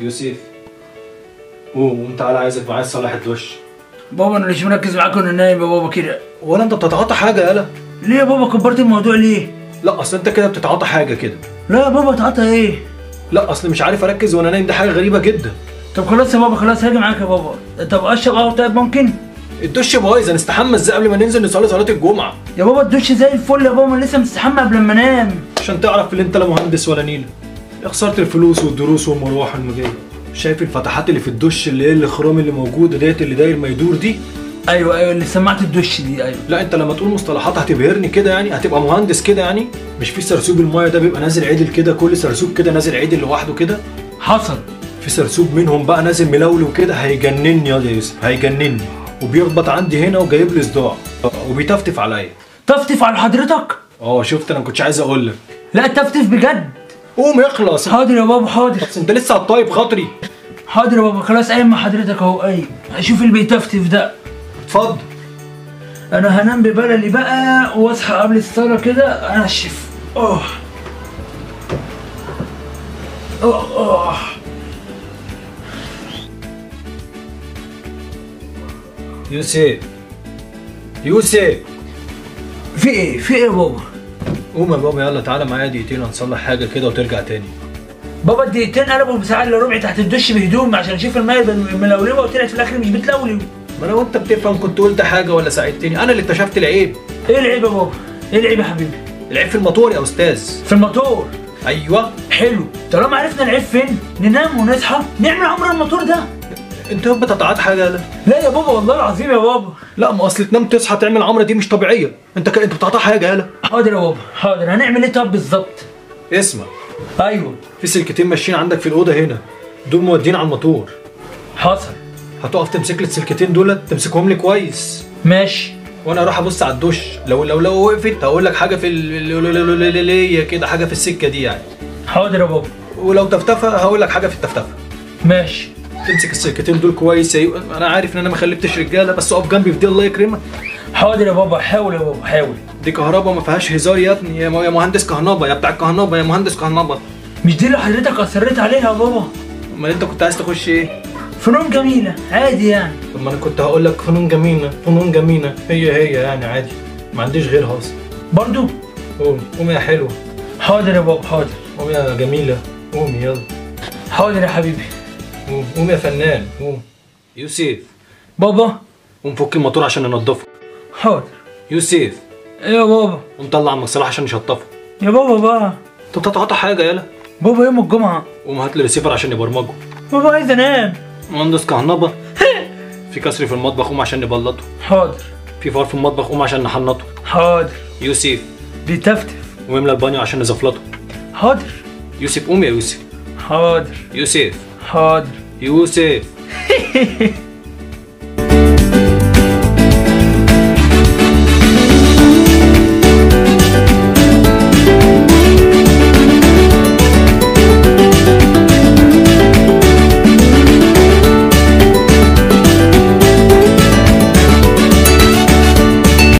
يوسف قوم تعالى عايزك معايا تصلح الدش بابا أنا مش مركز معاك وأنا نايم يا بابا كده؟ ولا أنت بتتعاطى حاجة يالا ليه يا بابا كبرت الموضوع ليه؟ لا أصل أنت كده بتتعاطى حاجة كده. لا يا بابا تعاطى إيه؟ لا أصل مش عارف أركز وأنا نايم ده حاجة غريبة جدا. طب خلاص يا بابا خلاص هاجي معاك يا بابا. طب أشرب قهوة طيب ممكن؟ الدش بايظ هنستحمى إزاي قبل ما ننزل نصلي صلاة الجمعة؟ يا بابا الدش زي الفل يا بابا أنا لسه مستحمى قبل ما أنام. عشان تعرف ان أنت لا مهندس ولا نيلة. خساره الفلوس والدروس والمروح المجيه شايف الفتحات اللي في الدش اللي هي الخرام اللي موجوده ديت اللي داير ما يدور دي؟ أيوه أيوه اللي سمعت الدش دي أيوه. لا أنت لما تقول مصطلحات هتبهرني كده يعني هتبقى مهندس كده يعني؟ مش في سرسوب الماية ده بيبقى نازل عدل كده كل سرسوب كده نازل عدل لوحده كده؟ حصل. في سرسوب منهم بقى نازل ملولو كده هيجنني يا يوسف هيجنني. وبيخبط عندي هنا وجايب لي صداع. وبيتفتف عليا. تفتف على حضرتك؟ آه شفت أنا ما كنتش عايز أقول لك. لا تفتف بجد. قوم اخلص حاضر يا بابا حاضر. بس انت لسه هتطيب خاطري. حاضر يا بابا خلاص قايم مع حضرتك أهو قايم أشوف اللي بيتفتف ده. اتفضل. أنا هنام ببللي بقى واصحى قبل الصلاة كده أنشف. أوه أوه. يوسف. يوسف. في إيه؟ في إيه يا بابا؟ قوم يا بابا يلا تعالى معايا دقيقتين هنصلح حاجة كده وترجع تاني. بابا الدقيقتين قلبوا بساعه الا ربع تحت الدش بهدوم عشان أشوف الميه ملولوه وطلعت في الآخر مش بتلولو ما أنا وأنت بتفهم كنت قلت حاجة ولا ساعدتني؟ أنا اللي اكتشفت العيب. إيه العيب يا بابا؟ إيه العيب يا حبيبي؟ العيب في الموتور يا أستاذ. في الموتور؟ أيوه. حلو. طالما عرفنا العيب فين ننام ونصحى نعمل عمر الموتور ده. انت يوم بتتعاطى حاجة لا لا يا بابا والله العظيم يا بابا. لا ما اصل تنام تصحى تعمل عمرة دي مش طبيعية. انت ك... انت بتتعاطى حاجة يالا حاضر يا بابا حاضر. هنعمل إيه طب بالظبط؟ اسمع. أيوه. في سلكتين ماشيين عندك في الأوضة هنا. دول مودين على الموتور. حصل. هتقف تمسك لي السلكتين دول تمسكهم لي كويس. ماشي. وأنا أروح ابص على الدش لو لو لو وقفت هقول لك حاجة في ال كده حاجة في السكة دي يعني. حاضر يا بابا. ولو تفتفه هقول لك حاجة في التفتفة. ماشي. تمسك السلكتين دول كويس يا أنا عارف إن أنا ما خلفتش رجالة بس أقف جنبي في دي الله يكرمك. حاضر يا بابا حاول يا بابا حاول. دي كهرباء ما فيهاش هزار يا ابني يا مهندس كهرباء يا بتاع الكهرباء يا مهندس كهرباء. مش دي اللي حضرتك أصريت عليها يا بابا؟ أمال أنت كنت عايز تخش إيه؟ فنون جميلة عادي يعني. طب ما أنا كنت هقول لك فنون جميلة فنون جميلة. هي هي يعني عادي ما عنديش غيرها أصلا. برضو؟ قوم قوم يا حلوة. حاضر يا بابا حاضر. قوم يا جميلة. قوم يلا. حاضر يا حبيبي. قوم قوم يا فنان قوم. يوسف. بابا. قوم فك الموتور عشان ننضفه حاضر. يوسف. إيه يا بابا. قوم طلع المصلحه عشان نشطفه يا بابا بقى. انت بتتعاطى حاجة يالا بابا يوم الجمعة. قوم هات لي ريسيفر عشان نبرمجه بابا عايز انام. مهندس كهرباء. في كسر في المطبخ قوم عشان نبلطه حاضر. في فار في المطبخ قوم عشان نحنطه. حاضر. يوسف. بيتفتف. واملى البانيو عشان نزفلطه حاضر. يوسف قوم يا يوسف. حاضر. يوسف. حاضر يوسف